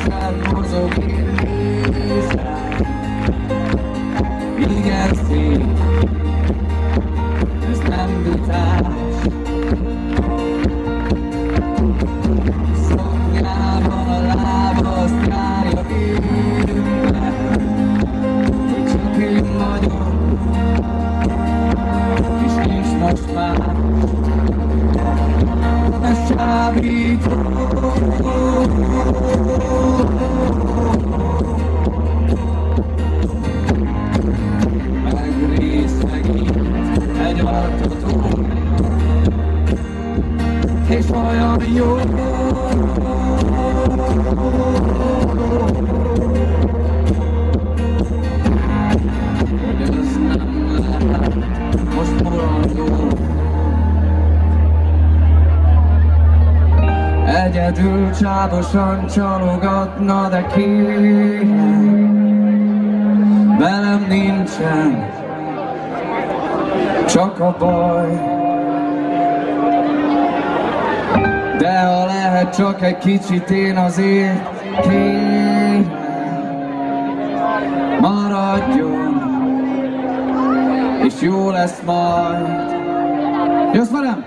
Egyenesen mozog éjszák Igen szép Ez nem vitás Szoknyában a lába azt járja Hogy csak én vagyok És nincs most már. Ez csábító egy altató És olyan jó. Ez nem lehet most mulandó Egyedül csádosan csalogatna, de ki? Velem nincsen Csak a baj. De ha lehet csak egy kicsit én azért kérem. Maradjon És jó lesz majd. Jössz velem?